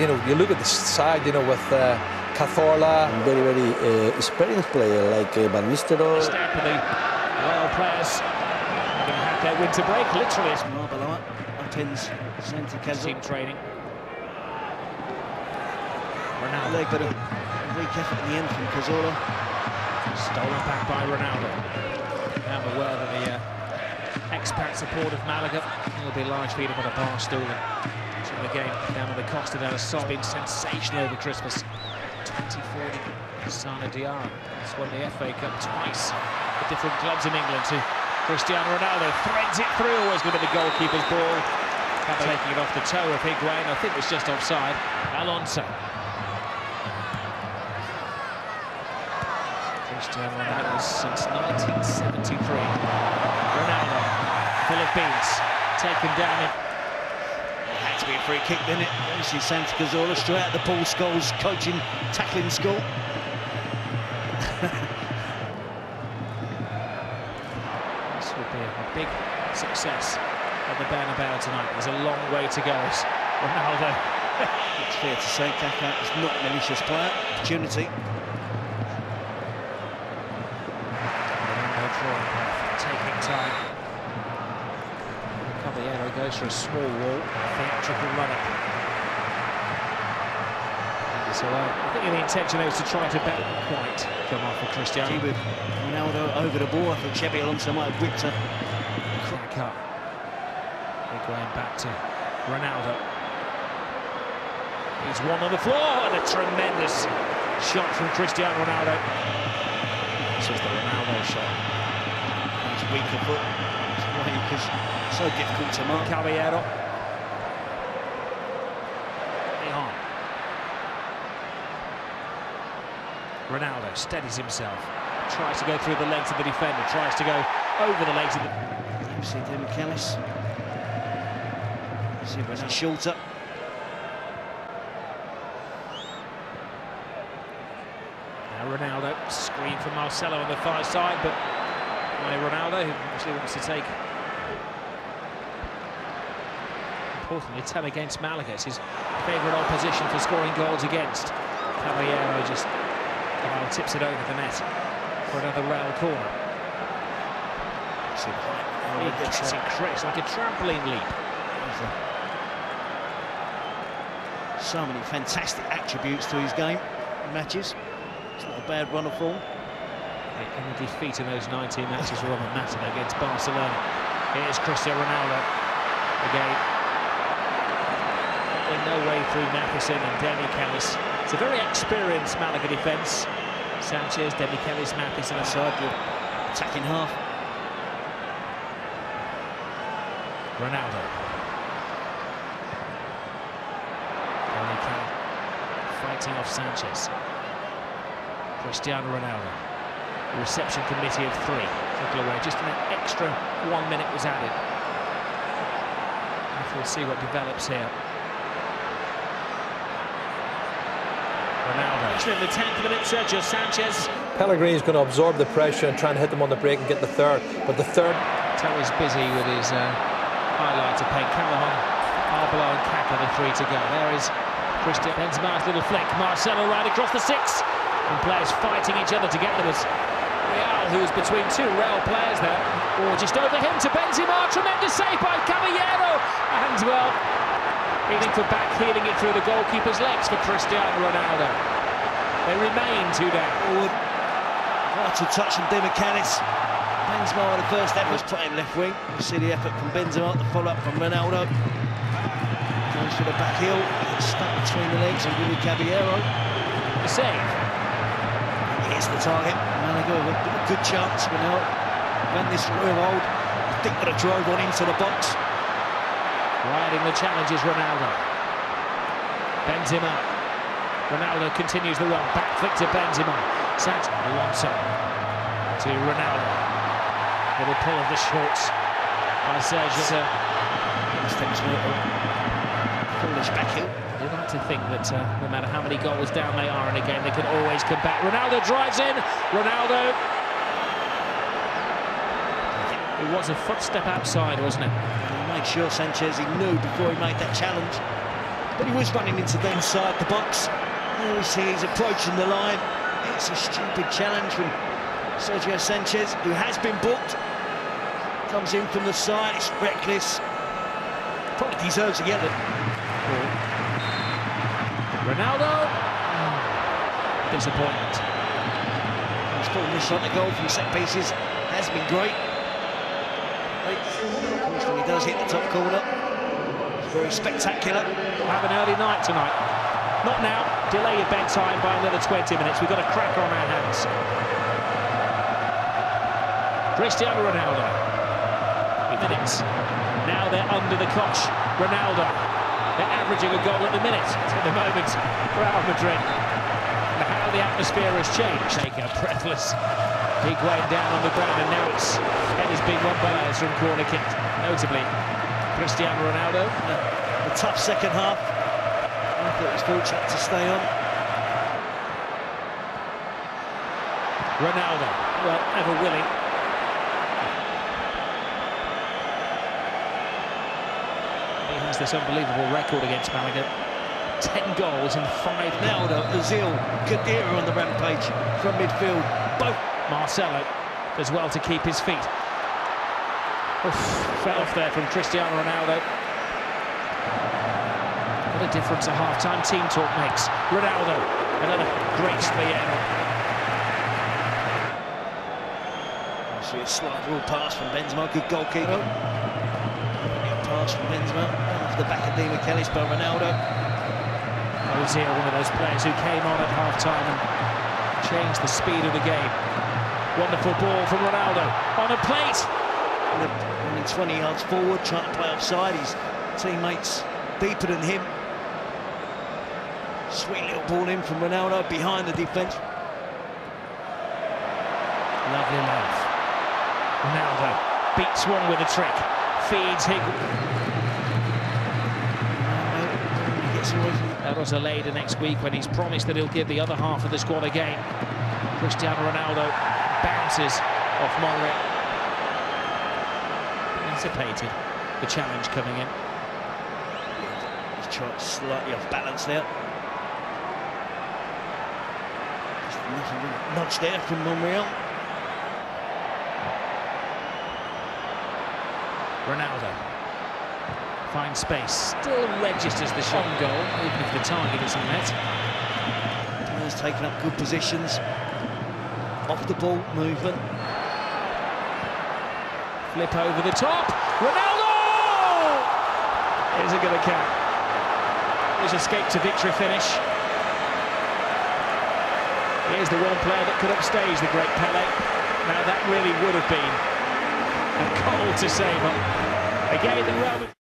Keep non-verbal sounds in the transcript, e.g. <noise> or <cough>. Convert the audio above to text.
you know, you look at the side, you know, with uh, Cazorla. Very, very uh, experienced player like uh, Van Nistelrooy. Step of the Royal players having had their winter break, literally. It's Marbella attends centre Kessel. team training. A Ronaldo leg, but a weak effort in the end from Cazorla. stolen back by Ronaldo. Now aware that the uh, expat support of Malaga will be large feeding on a bar stool and the game. Down on the Costa del Sol. Been sensational over Christmas. 2040 Sana Diarra has won the FA Cup twice. For different clubs in England to Cristiano Ronaldo. Threads it through. Always going to be the goalkeeper's ball. Taking it off the toe of Higuain. I think it's just offside. Alonso. Cristiano Ronaldo since 1973 Ronaldo. Philippines, taken down in to be a free kick, didn't it? Obviously, Santi Cazorla straight out of the Paul Scholes coaching, tackling school. This would be a big success at the Bernabeu tonight. There's a long way to go. Ronaldo. <laughs> It's fair to say Kaká is not a malicious player. Opportunity. Ronaldo drawing taking time. Goes for a small wall, theatrical runner. So I think the intention was to try to bet quite come off for Cristiano. With Ronaldo over the ball, I thought Xabi Alonso might have whipped her. Crack up. going back to Ronaldo. He's one on the floor and a tremendous shot from Cristiano Ronaldo. This is the Ronaldo shot. He's weaker foot. Why because so difficult to mark. Caballero. Ronaldo steadies himself. Tries to go through the legs of the defender. Tries to go over the legs of the... MC Demichelis. See if it's shorter. Now Ronaldo, screen from Marcelo on the far side, but Ronaldo, who actually wants to take importantly, 10 against Malaga. It's his favourite opposition for scoring goals against. Caballero just well, tips it over the net for another rail corner. Height. He Oh, gets gets it it. it's like a trampoline leap. So many fantastic attributes to his game matches. It's not a bad run of form. The defeat in those 19 matches were on the mat against Barcelona. Here's Cristiano Ronaldo again. No way through Mathijsen and Demichelis. It's a very experienced Malaga defence. Sanchez, Demichelis, Mathijsen the attacking half. Ronaldo. Demichelis fighting off Sanchez. Cristiano Ronaldo. The reception committee of three. Just an extra one minute was added. We'll see what develops here. Ronaldo. In the 10th minute, Sergio Sanchez. Pellegrini's going to absorb the pressure and try and hit them on the break and get the third. But the third, Terry's busy with his uh, highlighter pen. Callejón, Arbeloa and Kaka, the three to go. There is Christian Benzema's little flick. Marcelo right across the six. And players fighting each other to get them as Real, who is between two Real players there. Or just over him to Benzema. Tremendous save by Caballero. And, well, healing for back, healing it through the goalkeeper's legs for Cristiano Ronaldo. They remain two down. Forward. Vital touch from Demichelis. Benzema with the first effort, him left wing. You see the effort from Benzema, the follow-up from Ronaldo. Goes for the back heel, stuck between the legs of Willy Caballero. The save. Here's the target. Malaga with a, good chance, now Van Nistelrooy, I think would have drove on into the box. Riding the challenge is Ronaldo. Benzema. Ronaldo continues the run. Back flick to Benzema. Sanchez Alonso to Ronaldo. Little pull of the shorts by Sergio. A foolish heel. You like to think that uh, no matter how many goals down they are in a game, they can always come back. Ronaldo drives in. Ronaldo. It was a footstep outside, wasn't it? And he made sure Sanchez, he knew before he made that challenge. but he was running into the inside the box. There we see he's approaching the line. It's a stupid challenge from Sergio Sanchez, who has been booked. Comes in from the side, it's reckless. Probably deserves a yellow. Ronaldo. Oh, Disappointment. He's putting this shot to goal from set pieces. Has been great. Of course, when he does hit the top corner, it's very spectacular. We'll have an early night tonight. Not now. Delay your bedtime by another 20 minutes. We've got a cracker on our hands. Cristiano Ronaldo. Minutes. Now they're under the cosh. Ronaldo. They're averaging a goal at the minute <laughs> at the moment. Real Madrid. And how the atmosphere has changed. Taking a breathless. Higuain down on the ground and now it's headers being won by us from corner kick. Notably, Cristiano Ronaldo. A tough second half. I thought he was fortunate to stay on. Ronaldo, well, ever willing. He has this unbelievable record against Malaga. 10 goals in five. Ronaldo, Ozil, Khedira on the rampage from midfield. Both Marcelo does well to keep his feet. Oof, fell off there from Cristiano Ronaldo. What a difference a half-time team talk makes. Ronaldo, another great Caballero. See a slight rule pass from Benzema, good goalkeeper. Brilliant pass from Benzema, off the back of Demichelis by Ronaldo. Ozil, one of those players who came on at half-time and changed the speed of the game. Wonderful ball from Ronaldo on a plate. Only 20 yards forward, trying to play offside. His teammates deeper than him. Sweet little ball in from Ronaldo behind the defence. Lovely length. Ronaldo beats one with a trick. Feeds him. Away from Eros later next week when he's promised that he'll give the other half of the squad a game. Cristiano Ronaldo bounces off Monreal. Anticipated the challenge coming in. He's tried slightly off balance there. Just nudge there from Monreal. Ronaldo finds space, still registers the shot on goal, even if the target isn't met. He's taken up good positions. Off the ball movement. Flip over the top. Ronaldo! Is it going to count? His escape to victory finish. Here's the one player that could upstage the great Pele. Now that really would have been a goal to save. Again, the Real